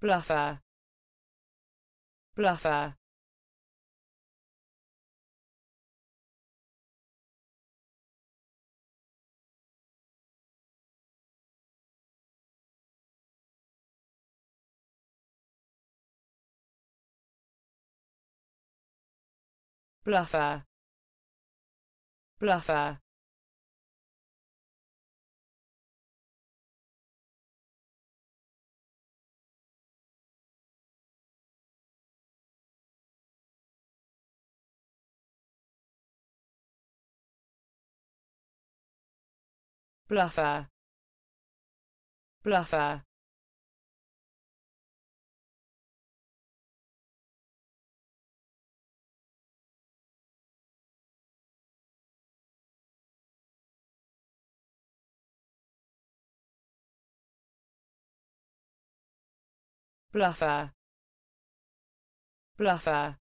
bluffer. Bluffer. Bluffer. Bluffer bluffer. Bluffer. Bluffer. Bluffer